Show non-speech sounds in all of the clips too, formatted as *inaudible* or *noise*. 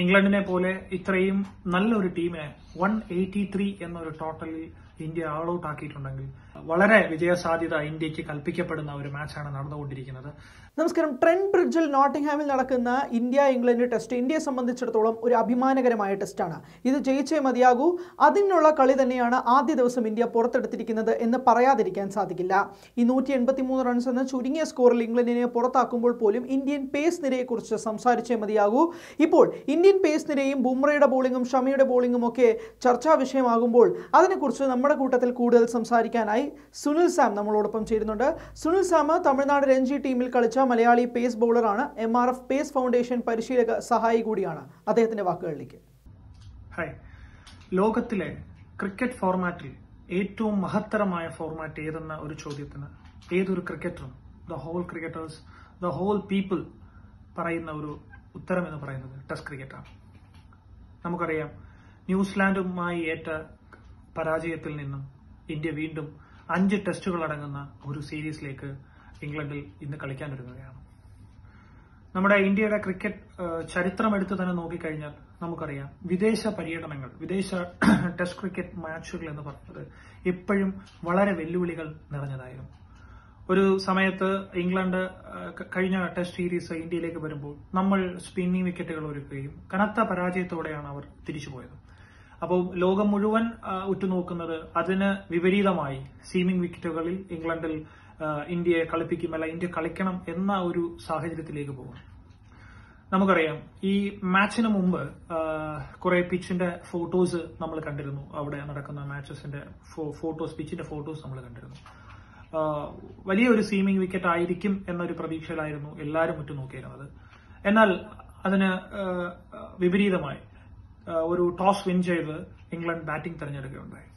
ഇംഗ്ലണ്ടിനെ പോലെ ഇത്രയും നല്ലൊരു ടീമിനെ വൺ എയ്റ്റി ത്രീ എന്നൊരു ടോട്ടലിൽ ഇന്ത്യ ആൾ ഔട്ട് ആക്കിയിട്ടുണ്ടെങ്കിൽ വളരെ വിജയസാധ്യത ഇന്ത്യയ്ക്ക് കൽപ്പിക്കപ്പെടുന്ന ഒരു മാച്ചാണ് നടന്നുകൊണ്ടിരിക്കുന്നത്. നമസ്കാരം. ട്രെൻഡ് ബ്രിഡ്ജിൽ നോട്ടിംഗ്ഹാമിൽ നടക്കുന്ന ഇന്ത്യ ഇംഗ്ലണ്ട് ടെസ്റ്റ് ഇന്ത്യയെ സംബന്ധിച്ചിടത്തോളം ഒരു അഭിമാനകരമായ ടെസ്റ്റാണ്. ഇത് ജയിച്ചേ മതിയാകൂ. അതിനുള്ള കളി തന്നെയാണ് ആദ്യ ദിവസം ഇന്ത്യ പുറത്തെടുത്തിരിക്കുന്നത് എന്ന് പറയാതിരിക്കാൻ സാധിക്കില്ല. ഈ നൂറ്റി എൺപത്തി മൂന്ന് റൺസ് എന്ന ചുരുങ്ങിയ സ്കോറിൽ ഇംഗ്ലണ്ടിനെ പുറത്താക്കുമ്പോൾ പോലും ഇന്ത്യൻ പേസ് നിരയെക്കുറിച്ച് സംസാരിച്ചേ മതിയാകൂ. ഇപ്പോൾ ഇന്ത്യൻ പേസ് നിരയും ബുംറയുടെ ബോളിങ്ങും ഷമിയുടെ ബോളിങ്ങും ഒക്കെ ചർച്ചാ വിഷയമാകുമ്പോൾ അതിനെക്കുറിച്ച് നമ്മുടെ കൂട്ടത്തിൽ കൂടുതൽ സംസാരിക്കാനായി സുനിൽ സാം നമ്മളോടൊപ്പം ചേരുന്നുണ്ട്. സുനിൽ സാം തമിഴ്നാട് രഞ്ജി ടീമിൽ കളിച്ച Malayali pace ബൗളറാണ് M R F pace foundation പരിശീലക സഹായി കൂടിയാണ് അദ്ദേഹത്തിന്റെ വാക്കുകളിലേക്ക്. ഹായ് ലോകത്തിലെ ക്രിക്കറ്റ് ഫോർമാറ്റിൽ ഏറ്റവും മഹത്തരമായ ഫോർമാറ്റ് ഏതെന്ന ഒരു ചോദ്യത്തിന് ഏതൊരു ക്രിക്കറ്ററും the whole cricketers the whole people പറയുന്ന ഒരു ഉത്തരം എന്ന് പറയുന്നത് ടെസ്റ്റ് ക്രിക്കറ്റാണ്. നമുക്കറിയാം ന്യൂസിലാൻഡുമായി ഏറ്റ പരാജയത്തിൽ നിന്നും ഇന്ത്യ വീണ്ടും അഞ്ച് ടെസ്റ്റുകൾ അടങ്ങുന്ന ഒരു സീരീസിലേക്ക് ഇംഗ്ലണ്ടിൽ ഇന്ന് കളിക്കാനൊരുങ്ങുകയാണ്. നമ്മുടെ ഇന്ത്യയുടെ ക്രിക്കറ്റ് ചരിത്രം എടുത്തു തന്നെ നോക്കിക്കഴിഞ്ഞാൽ നമുക്കറിയാം വിദേശ പര്യടനങ്ങൾ വിദേശ *clears throat* ടെസ്റ്റ് ക്രിക്കറ്റ് മാച്ചുകൾ എന്ന് പറയുന്നത് എപ്പോഴും വളരെ വെല്ലുവിളികൾ നിറഞ്ഞതായിരുന്നു. ഒരു സമയത്ത് ഇംഗ്ലണ്ട് കഴിഞ്ഞ ടെസ്റ്റ് സീരീസ് ഇന്ത്യയിലേക്ക് വരുമ്പോൾ നമ്മൾ സ്പിന്നിംഗ് വിക്കറ്റുകൾ ഒരുക്കുകയും കനത്ത പരാജയത്തോടെയാണ് അവർ തിരിച്ചുപോയത് അപ്പോൾ ലോകം മുഴുവൻ ഉറ്റുനോക്കുന്നത് അതിന് വിപരീതമായി സീമിംഗ് വിക്കറ്റുകളിൽ ഇംഗ്ലണ്ടിൽ ഇന്ത്യയെ കളിപ്പിക്കും അല്ല ഇന്ത്യ കളിക്കണം എന്ന ഒരു സാഹചര്യത്തിലേക്ക് പോകും. നമുക്കറിയാം ഈ മാച്ചിന് മുമ്പ് കുറെ പിച്ചിന്റെ ഫോട്ടോസ് നമ്മൾ കണ്ടിരുന്നു. അവിടെ നടക്കുന്ന മാച്ചസിന്റെ ഫോട്ടോസ് പിച്ചിന്റെ ഫോട്ടോസ് നമ്മൾ കണ്ടിരുന്നു. വലിയൊരു സീമിംഗ് വിക്കറ്റ് ആയിരിക്കും എന്നൊരു പ്രതീക്ഷയിലായിരുന്നു എല്ലാവരും ഉറ്റുനോക്കിയിരുന്നത്. എന്നാൽ അതിന് വിപരീതമായി ഒരു ടോസ് വിൻ ചെയ്ത് ഇംഗ്ലണ്ട് ബാറ്റിംഗ് തെരഞ്ഞെടുക്കുകയുണ്ടായി.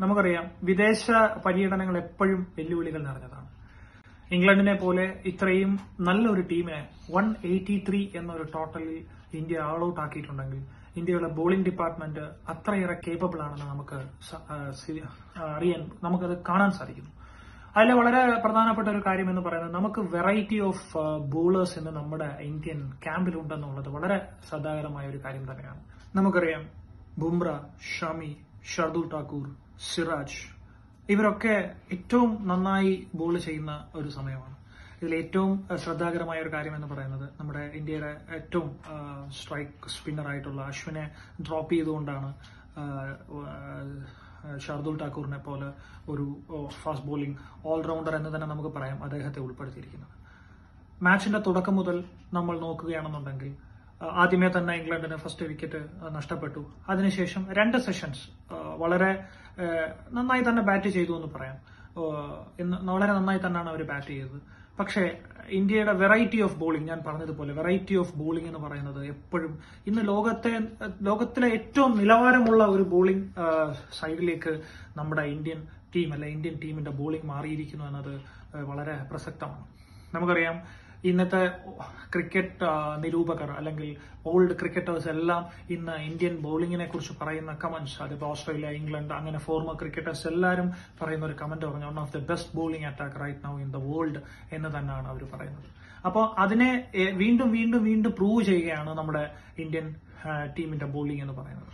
നമുക്കറിയാം വിദേശ പര്യടനങ്ങൾ എപ്പോഴും വെല്ലുവിളികൾ നിറഞ്ഞതാണ്. ഇംഗ്ലണ്ടിനെ പോലെ ഇത്രയും നല്ലൊരു ടീമിനെ വൺ എയ്റ്റി ത്രീ എന്നൊരു ടോട്ടലിൽ ഇന്ത്യ ആൾ ഔട്ട് ആക്കിയിട്ടുണ്ടെങ്കിൽ ഇന്ത്യയുടെ ബോളിംഗ് ഡിപ്പാർട്ട്മെന്റ് അത്രയേറെ കേപ്പബിൾ ആണെന്ന് നമുക്ക് അറിയാൻ നമുക്കത് കാണാൻ സാധിക്കുന്നു. അതിലെ വളരെ പ്രധാനപ്പെട്ട ഒരു കാര്യം എന്ന് പറയുന്നത് നമുക്ക് വെറൈറ്റി ഓഫ് ബോളേഴ്സ് എന്ന് നമ്മുടെ ഇന്ത്യൻ ക്യാമ്പിലുണ്ടെന്നുള്ളത് വളരെ ശ്രദ്ധാകരമായ ഒരു കാര്യം തന്നെയാണ്. നമുക്കറിയാം ബുംറ ഷമി ഷർദുൽ ഠാക്കൂർ സിറാജ്. ഇവരൊക്കെ ഏറ്റവും നന്നായി ബോൾ ചെയ്യുന്ന ഒരു സമയമാണ്. ഇതിൽ ഏറ്റവും ശ്രദ്ധാകരമായ ഒരു കാര്യം എന്ന് പറയുന്നത് നമ്മുടെ ഇന്ത്യയുടെ ഏറ്റവും സ്ട്രൈക്ക് സ്പിന്നർ ആയിട്ടുള്ള അശ്വിനെ ഡ്രോപ്പ് ചെയ്തുകൊണ്ടാണ് ഷാർദുൽ ഠാക്കൂറിനെ പോലെ ഒരു ഫാസ്റ്റ് ബോളിംഗ് ഓൾറൗണ്ടർ എന്ന് തന്നെ നമുക്ക് പറയാം അദ്ദേഹത്തെ ഉൾപ്പെടുത്തിയിരിക്കുന്നത്. മാച്ചിന്റെ തുടക്കം മുതൽ നമ്മൾ നോക്കുകയാണെന്നുണ്ടെങ്കിൽ ആദ്യമേ തന്നെ ഇംഗ്ലണ്ടിന് ഫസ്റ്റ് വിക്കറ്റ് നഷ്ടപ്പെട്ടു. അതിനുശേഷം രണ്ട് സെഷൻസ് വളരെ നന്നായി തന്നെ ബാറ്റ് ചെയ്തു എന്ന് പറയാം. വളരെ നന്നായി തന്നെയാണ് അവർ ബാറ്റ് ചെയ്തത്. പക്ഷേ ഇന്ത്യയുടെ വെറൈറ്റി ഓഫ് ബോളിംഗ് ഞാൻ പറഞ്ഞതുപോലെ വെറൈറ്റി ഓഫ് ബോളിംഗ് എന്ന് പറയുന്നത് എപ്പോഴും ഇന്ന് ലോകത്തെ ലോകത്തിലെ ഏറ്റവും നിലവാരമുള്ള ഒരു ബോളിംഗ് സൈഡിലേക്ക് നമ്മുടെ ഇന്ത്യൻ ടീം അല്ലെ ഇന്ത്യൻ ടീമിന്റെ ബോളിംഗ് മാറിയിരിക്കുന്നു എന്നത് വളരെ പ്രസക്തമാണ്. നമുക്കറിയാം ഇന്നത്തെ ക്രിക്കറ്റ് നിരൂപകർ അല്ലെങ്കിൽ ഓൾഡ് ക്രിക്കറ്റേഴ്സ് എല്ലാം ഇന്ന് ഇന്ത്യൻ ബൗളിങ്ങിനെ കുറിച്ച് പറയുന്ന കമന്റ്സ് അതിപ്പോൾ ഓസ്ട്രേലിയ ഇംഗ്ലണ്ട് അങ്ങനെ ഫോർമർ ക്രിക്കറ്റേഴ്സ് എല്ലാവരും പറയുന്ന ഒരു കമന്റ് പറഞ്ഞു one of the best bowling attack right now in the world എന്ന് തന്നെയാണ് അവർ പറയുന്നത്. അപ്പോൾ അതിനെ വീണ്ടും വീണ്ടും വീണ്ടും പ്രൂവ് ചെയ്യുകയാണ് നമ്മുടെ ഇന്ത്യൻ ടീമിന്റെ ബോളിംഗ് എന്ന് പറയുന്നത്.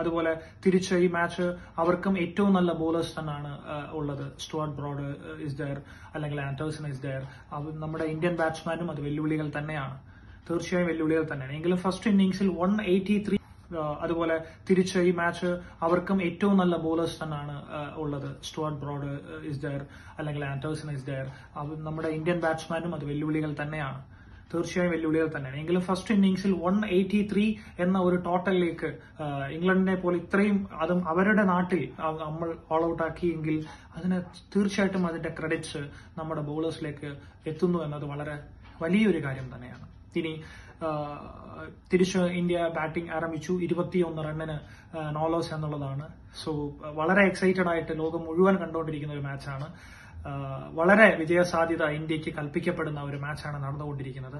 അതുപോലെ തിരിച്ച് ഈ മാച്ച് അവർക്കും ഏറ്റവും നല്ല ബോളേഴ്സ് തന്നെയാണ് ഉള്ളത്. സ്റ്റുവർട്ട് ബ്രോഡ് ഇസ് ദയർ അല്ലെങ്കിൽ ആൻഡേഴ്സൺ ഇസ് ദയർ നമ്മുടെ ഇന്ത്യൻ ബാറ്റ്സ്മാനും അത് വെല്ലുവിളികൾ തന്നെയാണ്. തീർച്ചയായും വെല്ലുവിളികൾ തന്നെയാണ്. എങ്കിലും ഫസ്റ്റ് ഇന്നിംഗ്സിൽ വൺ എയ്റ്റി ത്രീ അതുപോലെ തിരിച്ച് ഈ മാച്ച് അവർക്കും ഏറ്റവും നല്ല ബോളേഴ്സ് തന്നെയാണ് ഉള്ളത്. സ്റ്റുവർട്ട് ബ്രോഡ് ഇസ് ദയർ അല്ലെങ്കിൽ ആൻഡേഴ്സൺ ഇസ് ദയർ നമ്മുടെ ഇന്ത്യൻ ബാറ്റ്സ്മാനും അത് വെല്ലുവിളികൾ തന്നെയാണ്. തീർച്ചയായും വെല്ലുവിളികൾ തന്നെയാണ്. എങ്കിലും ഫസ്റ്റ് ഇന്നിംഗ്സിൽ വൺ എയ്റ്റി ത്രീ എന്ന ഒരു ടോട്ടലിലേക്ക് ഇംഗ്ലണ്ടിനെ പോലെ ഇത്രയും അതും അവരുടെ നാട്ടിൽ നമ്മൾ ഓൾ ഔട്ട് ആക്കിയെങ്കിൽ അതിന് തീർച്ചയായിട്ടും അതിന്റെ ക്രെഡിറ്റ്സ് നമ്മുടെ ബോളേഴ്സിലേക്ക് എത്തുന്നു എന്നത് വളരെ വലിയൊരു കാര്യം തന്നെയാണ്. ഇനി തിരിച്ച് ഇന്ത്യ ബാറ്റിംഗ് ആരംഭിച്ചു. ഇരുപത്തിയൊന്ന് റണ്ണിന് നോലോസ് എന്നുള്ളതാണ്. സോ വളരെ എക്സൈറ്റഡ് ആയിട്ട് ലോകം മുഴുവൻ കണ്ടുകൊണ്ടിരിക്കുന്ന ഒരു മാച്ചാണ് വളരെ വിജയസാധ്യത ഇന്ത്യയ്ക്ക് കൽപ്പിക്കപ്പെടുന്ന ഒരു മാച്ചാണ് നടന്നുകൊണ്ടിരിക്കുന്നത്.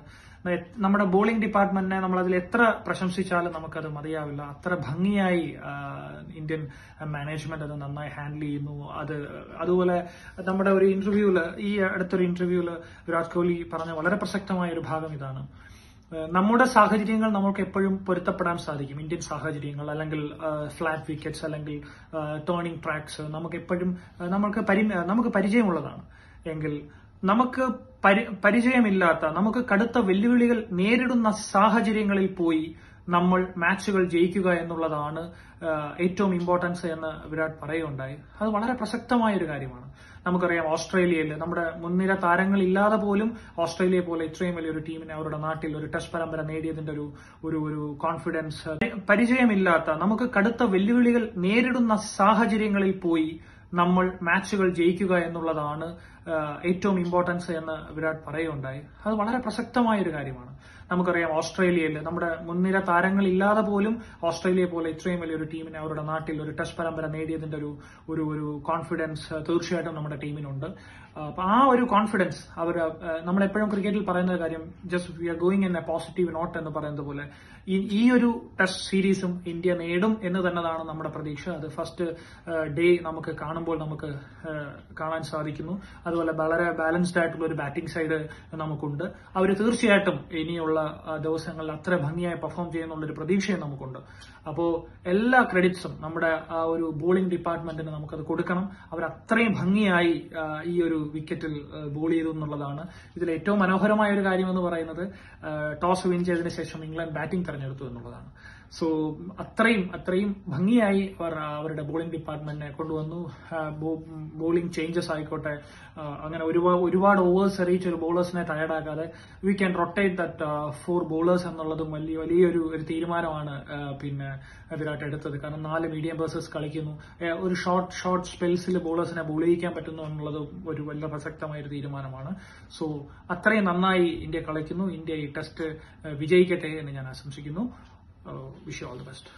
നമ്മുടെ ബോളിംഗ് ഡിപ്പാർട്ട്മെന്റിനെ നമ്മൾ അതിൽ എത്ര പ്രശംസിച്ചാലും നമുക്കത് മതിയാവില്ല. അത്ര ഭംഗിയായി ഇന്ത്യൻ മാനേജ്മെന്റ് അത് നന്നായി ഹാൻഡിൽ ചെയ്യുന്നു. അത് അതുപോലെ നമ്മുടെ ഒരു ഇന്റർവ്യൂവിൽ ഈ അടുത്തൊരു ഇന്റർവ്യൂവിൽ വിരാട് കോഹ്ലി പറഞ്ഞ വളരെ പ്രസക്തമായ ഒരു ഭാഗം ഇതാണ്. നമ്മുടെ സാഹചര്യങ്ങൾ നമുക്ക് എപ്പോഴും പൊരുത്തപ്പെടാൻ സാധിക്കും. ഇന്ത്യൻ സാഹചര്യങ്ങൾ അല്ലെങ്കിൽ ഫ്ലാറ്റ് വിക്കറ്റ്സ് അല്ലെങ്കിൽ ടേണിംഗ് ട്രാക്സ് നമുക്ക് എപ്പോഴും നമുക്ക് പരി നമുക്ക് പരിചയമുള്ളതാണ്. എങ്കിൽ നമുക്ക് പരി പരിചയമില്ലാത്ത നമുക്ക് കടുത്ത വെല്ലുവിളികൾ നേരിടുന്ന സാഹചര്യങ്ങളിൽ പോയി നമ്മൾ മാച്ചുകൾ ജയിക്കുക എന്നുള്ളതാണ് ഏറ്റവും ഇമ്പോർട്ടൻസ് എന്ന് വിരാട് പറയുകയുണ്ടായി. അത് വളരെ പ്രസക്തമായ ഒരു കാര്യമാണ്. നമുക്കറിയാം ഓസ്ട്രേലിയയിൽ നമ്മുടെ മുൻനിര താരങ്ങൾ ഇല്ലാതെ പോലും ഓസ്ട്രേലിയ പോലെ ഇത്രയും വലിയൊരു ടീമിനെ അവരുടെ നാട്ടിൽ ഒരു ടെസ്റ്റ് പരമ്പര നേടിയതിന്റെ ഒരു ഒരു ഒരു കോൺഫിഡൻസ് പരിചയമില്ലാത്ത നമുക്ക് കടുത്ത വെല്ലുവിളികൾ നേരിടുന്ന സാഹചര്യങ്ങളിൽ പോയി നമ്മൾ മാച്ചുകൾ ജയിക്കുക എന്നുള്ളതാണ് ഏറ്റവും ഇമ്പോർട്ടൻസ് എന്ന് വിരാട് പറയുകയുണ്ടായി. അത് വളരെ പ്രസക്തമായ ഒരു കാര്യമാണ്. നമുക്കറിയാം ഓസ്ട്രേലിയയിൽ നമ്മുടെ മുൻനിര താരങ്ങൾ ഇല്ലാതെ പോലും ഓസ്ട്രേലിയ പോലെ ഇത്രയും വലിയൊരു ടീമിനെ അവരുടെ നാട്ടിൽ ഒരു ടെസ്റ്റ് പരമ്പര നേടിയതിന്റെ ഒരു ഒരു ഒരു കോൺഫിഡൻസ് തീർച്ചയായിട്ടും നമ്മുടെ ടീമിനുണ്ട്. അപ്പൊ ആ ഒരു കോൺഫിഡൻസ് അവർ നമ്മൾ എപ്പോഴും ക്രിക്കറ്റിൽ പറയുന്ന കാര്യം just we are going in a positive note എന്ന് പറയുന്നത് പോലെ ഈ ഒരു ടെസ്റ്റ് സീരീസും ഇന്ത്യ നേടും എന്ന് തന്നെയാണ് നമ്മുടെ പ്രതീക്ഷ. അത് ഫസ്റ്റ് ഡേ നമുക്ക് കാണുമ്പോൾ നമുക്ക് കാണാൻ സാധിക്കുന്നു. അതുപോലെ വളരെ ബാലൻസ്ഡ് ആയിട്ടുള്ള ഒരു ബാറ്റിംഗ് സൈഡ് നമുക്കുണ്ട്. അവർ തീർച്ചയായിട്ടും ഇനിയുള്ള ആ, ദിവസങ്ങളിൽ അത്ര ഭംഗിയായി പെർഫോം ചെയ്യുന്നുള്ളൊരു പ്രതീക്ഷയും നമുക്കുണ്ട്. അപ്പോൾ എല്ലാ ക്രെഡിറ്റ്സും നമ്മുടെ ആ ഒരു ബോളിംഗ് ഡിപ്പാർട്ട്മെന്റിന് നമുക്കത് കൊടുക്കണം. അവർ അത്രയും ഭംഗിയായി ഈ ഒരു വിക്കറ്റിൽ ബോൾ ചെയ്തു എന്നുള്ളതാണ് ഇതിൽ ഏറ്റവും മനോഹരമായ ഒരു കാര്യം എന്ന് പറയുന്നത് ടോസ് വിൻ ചെയ്തതിനു ശേഷം ഇംഗ്ലണ്ട് ബാറ്റിംഗ് തെരഞ്ഞെടുത്തു എന്നുള്ളതാണ്. സോ അത്രയും അത്രയും ഭംഗിയായി അവർ അവരുടെ ബോളിംഗ് ഡിപ്പാർട്ട്മെന്റിനെ കൊണ്ടുവന്നു. ബോളിംഗ് ചേഞ്ചസ് ആയിക്കോട്ടെ. അങ്ങനെ ഒരുപാട് ഒരുപാട് ഓവേഴ്സ് അറിയിച്ച ഒരു ബോളേഴ്സിനെ ടയർഡാക്കാതെ we can rotate that four bowlers എന്നുള്ളതും വലിയ വലിയൊരു ഒരു തീരുമാനമാണ് പിന്നെ വിരാട്ട് എടുത്തത്. കാരണം നാല് മീഡിയം ബേഴ്സസ് കളിക്കുന്നു. ഒരു ഷോർട്ട് ഷോർട്ട് സ്പെൽസിൽ ബോളേഴ്സിനെ ബോൾ ചെയ്യിക്കാൻ പറ്റുന്നു എന്നുള്ളത് ഒരു വലിയ പ്രസക്തമായ ഒരു തീരുമാനമാണ്. സോ അത്രയും നന്നായി ഇന്ത്യ കളിക്കുന്നു. ഇന്ത്യ ഈ ടെസ്റ്റ് വിജയിക്കട്ടെ എന്ന് ഞാൻ ആശംസിക്കുന്നു. Wish all the best